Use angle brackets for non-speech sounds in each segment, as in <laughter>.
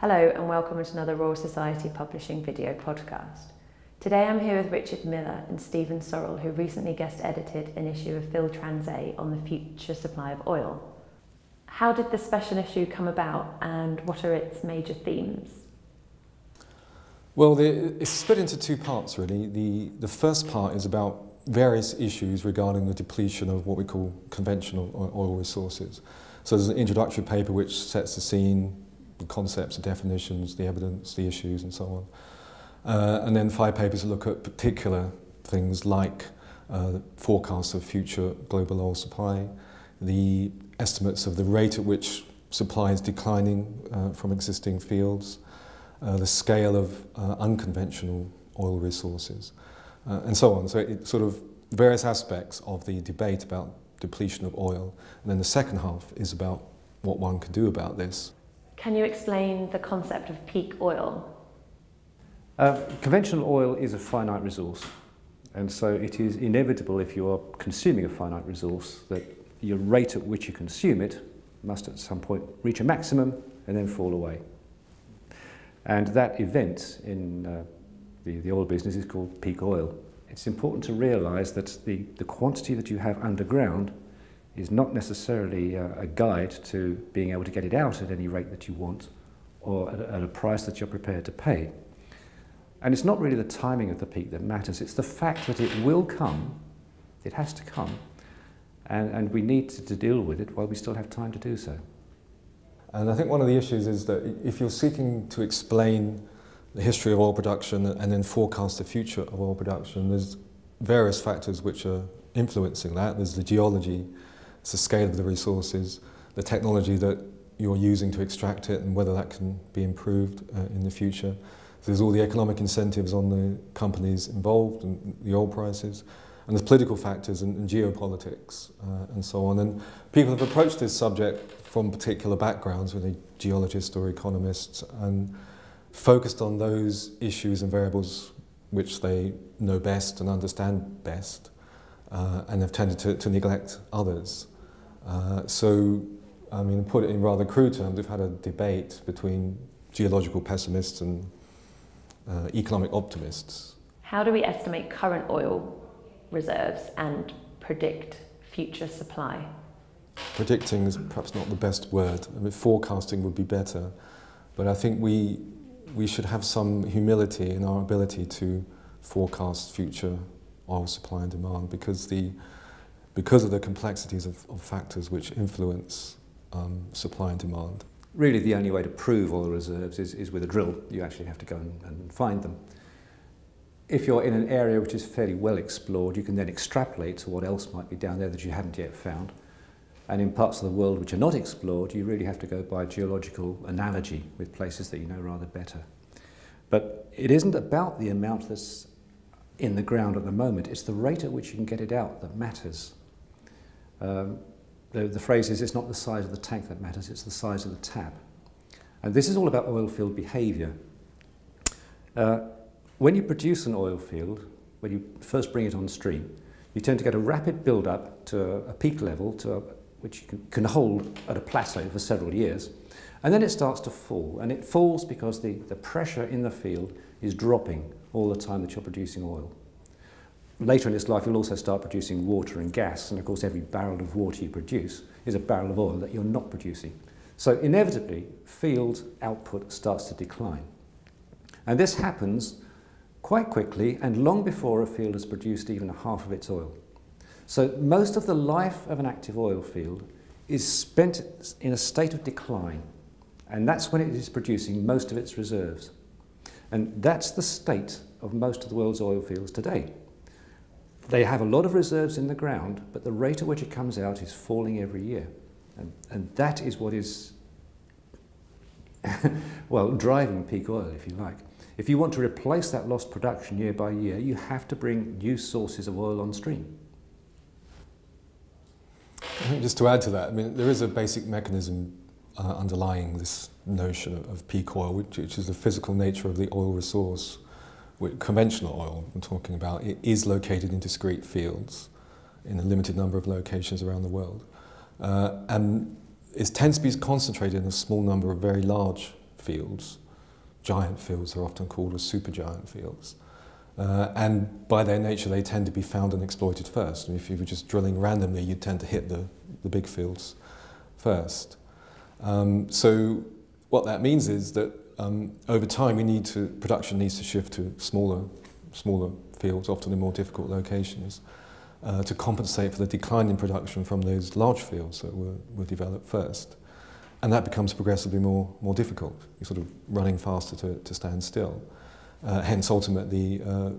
Hello and welcome to another Royal Society Publishing video podcast. Today I'm here with Richard Miller and Stephen Sorrell who recently guest edited an issue of Phil Trans on the future supply of oil. How did this special issue come about and what are its major themes? Well, the, it's split into two parts really. The, the first part is about various issues regarding the depletion of what we call conventional oil resources. So there's an introductory paper which sets the scene, the concepts, the definitions, the evidence, the issues, and so on. Uh, and then five papers look at particular things like uh, forecasts of future global oil supply, the estimates of the rate at which supply is declining uh, from existing fields, uh, the scale of uh, unconventional oil resources, uh, and so on. So it sort of various aspects of the debate about depletion of oil. And then the second half is about what one can do about this. Can you explain the concept of peak oil? Uh, conventional oil is a finite resource, and so it is inevitable if you are consuming a finite resource that your rate at which you consume it must at some point reach a maximum and then fall away. And that event in uh, the, the oil business is called peak oil. It's important to realise that the, the quantity that you have underground is not necessarily a, a guide to being able to get it out at any rate that you want or at a, at a price that you're prepared to pay. And it's not really the timing of the peak that matters, it's the fact that it will come, it has to come, and, and we need to, to deal with it while we still have time to do so. And I think one of the issues is that if you're seeking to explain the history of oil production and then forecast the future of oil production, there's various factors which are influencing that. There's the geology, It's the scale of the resources, the technology that you're using to extract it and whether that can be improved uh, in the future. So there's all the economic incentives on the companies involved and the oil prices. And there's political factors and, and geopolitics uh, and so on. And people have approached this subject from particular backgrounds, whether geologists or economists, and focused on those issues and variables which they know best and understand best, uh, and have tended to, to neglect others. Uh, so, I mean, put it in rather crude terms, we've had a debate between geological pessimists and uh, economic optimists. How do we estimate current oil reserves and predict future supply? Predicting is perhaps not the best word. I mean, forecasting would be better. But I think we, we should have some humility in our ability to forecast future oil supply and demand because, the, because of the complexities of, of factors which influence um, supply and demand. Really the only way to prove oil reserves is, is with a drill. You actually have to go and, and find them. If you're in an area which is fairly well explored, you can then extrapolate to what else might be down there that you haven't yet found. And in parts of the world which are not explored, you really have to go by geological analogy with places that you know rather better. But it isn't about the amount that's in the ground at the moment, it's the rate at which you can get it out that matters. Um, the, the phrase is, it's not the size of the tank that matters, it's the size of the tap. And this is all about oil field behavior. Uh, when you produce an oil field, when you first bring it on stream, you tend to get a rapid build-up to a, a peak level, to a, which you can, can hold at a plateau for several years. And then it starts to fall, and it falls because the, the pressure in the field is dropping all the time that you're producing oil. Later in its life, you'll also start producing water and gas. And of course, every barrel of water you produce is a barrel of oil that you're not producing. So inevitably, field output starts to decline. And this happens quite quickly and long before a field has produced even half of its oil. So most of the life of an active oil field is spent in a state of decline. And that's when it is producing most of its reserves. And that's the state of most of the world's oil fields today. They have a lot of reserves in the ground, but the rate at which it comes out is falling every year. And, and that is what is, <laughs> well, driving peak oil, if you like. If you want to replace that lost production year by year, you have to bring new sources of oil on stream. I think just to add to that, I mean, there is a basic mechanism uh, underlying this notion of, peak oil, which, which, is the physical nature of the oil resource. Conventional oil, I'm talking about, it is located in discrete fields in a limited number of locations around the world. Uh, and it tends to be concentrated in a small number of very large fields, giant fields are often called as supergiant fields. Uh, and by their nature, they tend to be found and exploited first. And if you were just drilling randomly, you'd tend to hit the, the big fields first. Um, so what that means is that um, over time we need to, production needs to shift to smaller, smaller fields, often in more difficult locations, uh, to compensate for the decline in production from those large fields that were, were developed first. And that becomes progressively more, more difficult. You're sort of running faster to, to stand still. Uh, hence, ultimately, uh,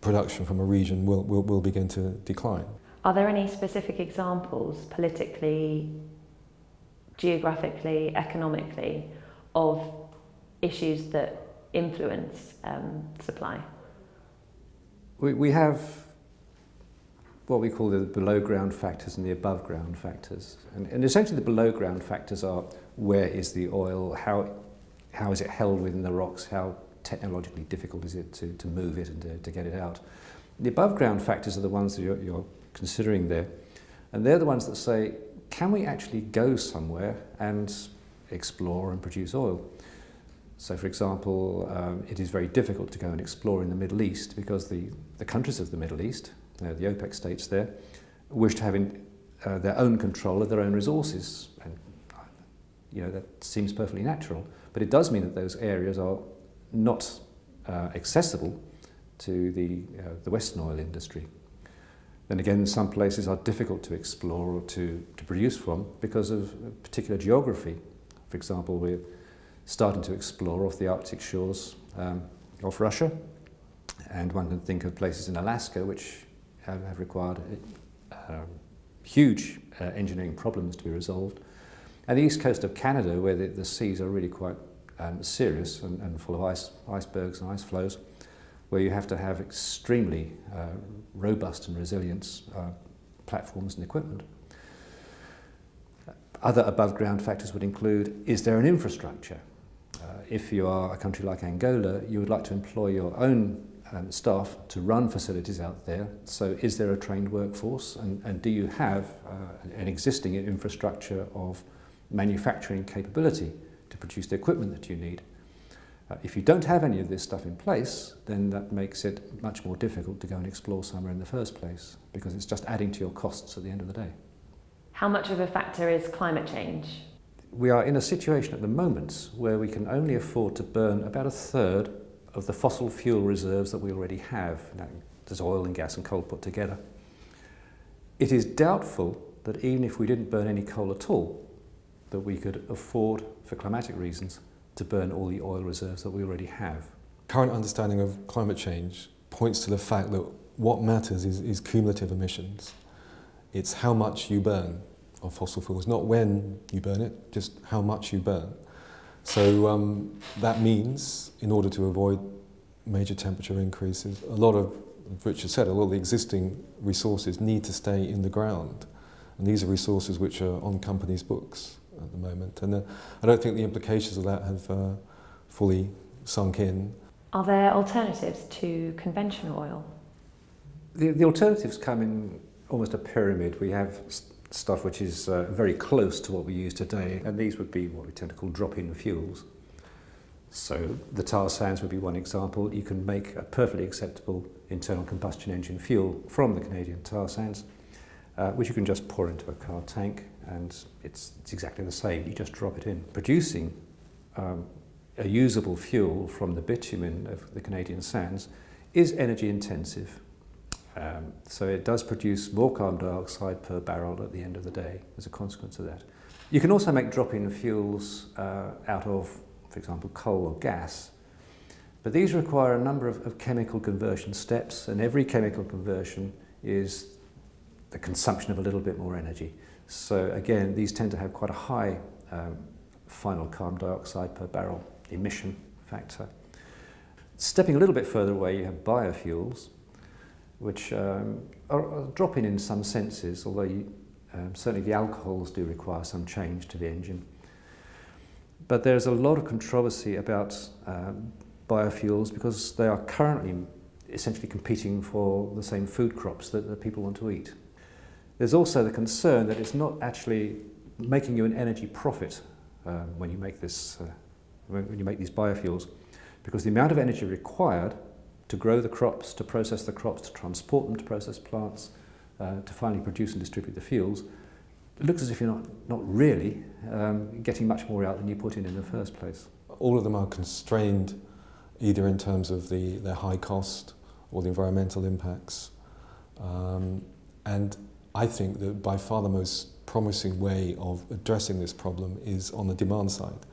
production from a region will, will, will begin to decline. Are there any specific examples, politically, geographically, economically, of issues that influence um, supply? We, we have what we call the below ground factors and the above ground factors. And, and essentially the below ground factors are where is the oil, how, how is it held within the rocks, how technologically difficult is it to, to move it and to, to get it out. The above ground factors are the ones that you're, you're considering there. And they're the ones that say, can we actually go somewhere and explore and produce oil? So, for example, um, it is very difficult to go and explore in the Middle East because the, the countries of the Middle East, uh, the OPEC states there, wish to have in, uh, their own control of their own resources. And, you know, that seems perfectly natural. But it does mean that those areas are not uh, accessible to the, uh, the Western oil industry. Then again, some places are difficult to explore or to, to produce from because of particular geography. For example, we're starting to explore off the Arctic shores um, of Russia. And one can think of places in Alaska which have, have required um, huge uh, engineering problems to be resolved. And the east coast of Canada, where the, the seas are really quite um, serious and, and full of ice, icebergs and ice flows, where you have to have extremely uh, robust and resilient uh, platforms and equipment. Other above ground factors would include, is there an infrastructure? Uh, if you are a country like Angola, you would like to employ your own um, staff to run facilities out there. So is there a trained workforce and, and do you have uh, an existing infrastructure of manufacturing capability to produce the equipment that you need? Uh, if you don't have any of this stuff in place, then that makes it much more difficult to go and explore somewhere in the first place because it's just adding to your costs at the end of the day. How much of a factor is climate change? We are in a situation at the moment where we can only afford to burn about a third of the fossil fuel reserves that we already have. Now, there's oil and gas and coal put together. It is doubtful that even if we didn't burn any coal at all, that we could afford, for climatic reasons, to burn all the oil reserves that we already have. Current understanding of climate change points to the fact that what matters is, is cumulative emissions. It's how much you burn of fossil fuels, not when you burn it, just how much you burn. So um, that means, in order to avoid major temperature increases, a lot of, Richard said, a lot of the existing resources need to stay in the ground. And these are resources which are on companies' books at the moment. And uh, I don't think the implications of that have uh, fully sunk in. Are there alternatives to conventional oil? The, the alternatives come in almost a pyramid. We have stuff which is uh, very close to what we use today. And these would be what we tend to call drop-in fuels. So the tar sands would be one example. You can make a perfectly acceptable internal combustion engine fuel from the Canadian tar sands, uh, which you can just pour into a car tank and it's, it's exactly the same. You just drop it in. Producing um, a usable fuel from the bitumen of the Canadian sands is energy intensive Um, so it does produce more carbon dioxide per barrel at the end of the day as a consequence of that. You can also make drop-in fuels uh, out of, for example, coal or gas. But these require a number of, of chemical conversion steps, and every chemical conversion is the consumption of a little bit more energy. So again, these tend to have quite a high um, final carbon dioxide per barrel emission factor. Stepping a little bit further away, you have biofuels, which um, are, dropping in some senses, although you, um, certainly the alcohols do require some change to the engine. But there's a lot of controversy about um, biofuels because they are currently essentially competing for the same food crops that, that people want to eat. There's also the concern that it's not actually making you an energy profit um, when you make this uh, when you make these biofuels, because the amount of energy required to grow the crops, to process the crops, to transport them to process plants, uh, to finally produce and distribute the fuels, it looks as if you're not, not really um, getting much more out than you put in in the first place. All of them are constrained either in terms of the, their high cost or the environmental impacts. Um, and I think that by far the most promising way of addressing this problem is on the demand side,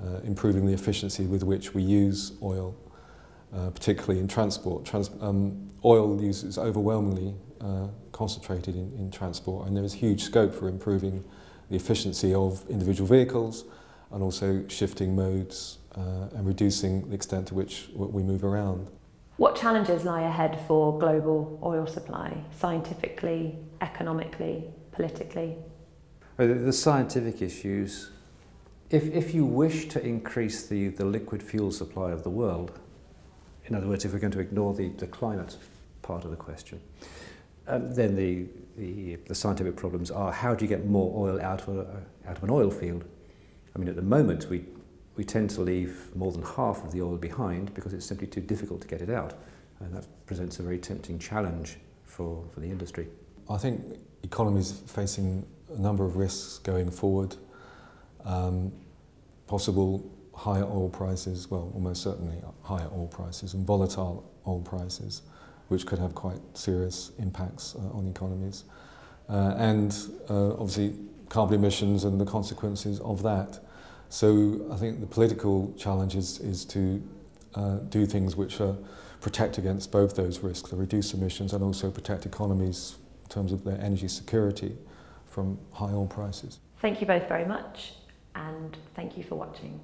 uh, improving the efficiency with which we use oil, uh, particularly in transport. Trans um, oil use is overwhelmingly uh, concentrated in, in transport, and there is huge scope for improving the efficiency of individual vehicles and also shifting modes uh, and reducing the extent to which we move around. What challenges lie ahead for global oil supply, scientifically, economically, politically? Uh, the scientific issues, if, if you wish to increase the, the liquid fuel supply of the world, In other words, if we're going to ignore the, the climate part of the question, um, then the, the, the scientific problems are how do you get more oil out of, a, out of an oil field? I mean, at the moment, we, we tend to leave more than half of the oil behind because it's simply too difficult to get it out. And that presents a very tempting challenge for, for the industry. I think economies facing a number of risks going forward. Um, possible higher oil prices, well, almost certainly higher oil prices and volatile oil prices, which could have quite serious impacts uh, on economies. Uh, and uh, obviously carbon emissions and the consequences of that. So I think the political challenge is, is to uh, do things which are, protect against both those risks, to reduce emissions and also protect economies in terms of their energy security from high oil prices. Thank you both very much and thank you for watching.